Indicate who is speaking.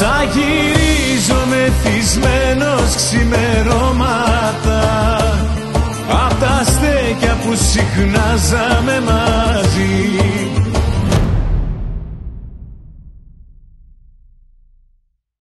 Speaker 1: Σαν γυρίζω μεθυσμένος ξημερώματα. Απ' τα στέκια που συχνάζαμε μαζί